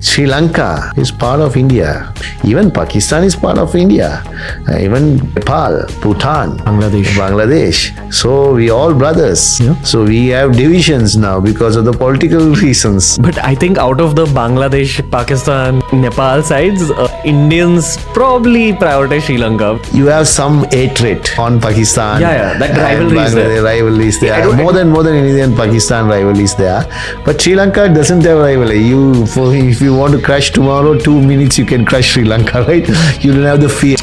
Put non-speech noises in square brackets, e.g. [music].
Sri Lanka is part of India. Even Pakistan is part of India. Uh, even Nepal, Bhutan, Bangladesh. Bangladesh. So we all brothers. Yeah. So we have divisions now because of the political [laughs] reasons. But I think out of the Bangladesh, Pakistan, Nepal sides, uh, Indians probably prioritize Sri Lanka. You have some hatred on Pakistan. Yeah, yeah, that rivalry is there. Rivalry is there. don't- more than more than India and Pakistan rivalry is there. But Sri Lanka doesn't have rivalry. You, for, if you want to crush tomorrow, two minutes you can crush Sri Lanka, [laughs] right? You don't have the fear.